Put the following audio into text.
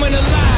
coming alive.